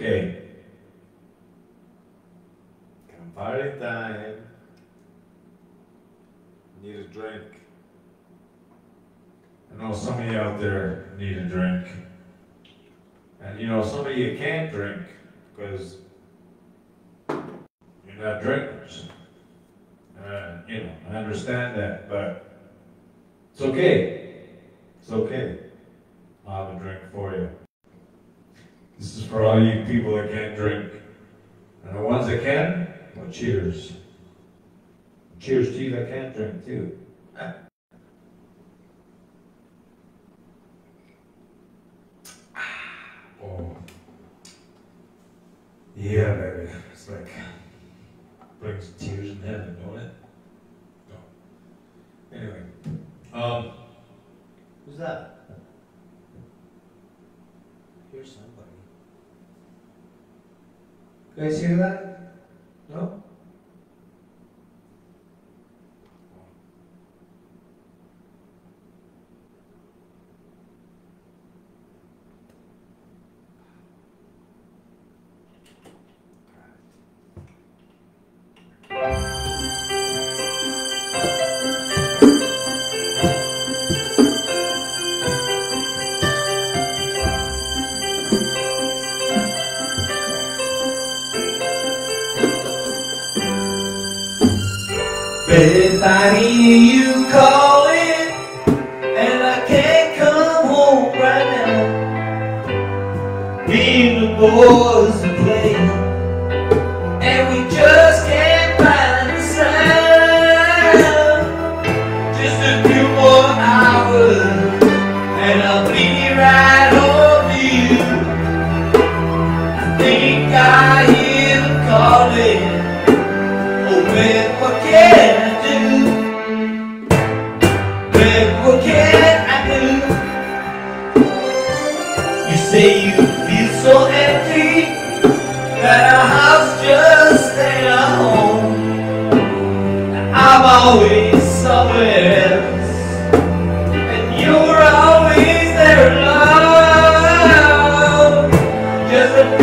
Okay. Come party time. Need a drink. I know some of you out there need a drink. And you know, some of you can't drink because you're not drinkers. Uh, you know, I understand that, but it's okay. It's okay. I'll have a drink for you. This is for all you people that can't drink. And the ones that can, well, cheers. Cheers to you that can't drink, too. Oh. Yeah, baby. It's like brings tears in heaven, don't it? No. Anyway. Um, Who's that? Here's somebody. You guys hear that? No? If I hear you calling and I can't come home right now, me and the boys are playing and we just can't find the sound. Just a few more hours and I'll be right to you. I think I hear them calling. Oh, Beth, what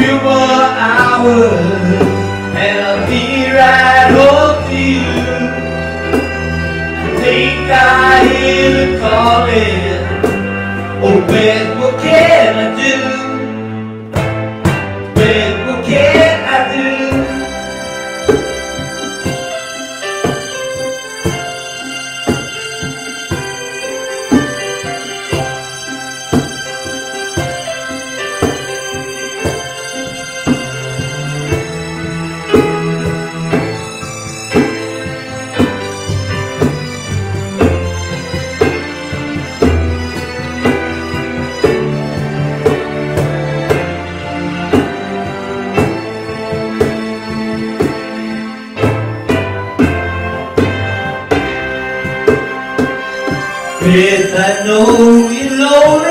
few more hours, and I'll be right home to you. I think I hear the calling. Oh, Beth, what can I do? I know you're lonely,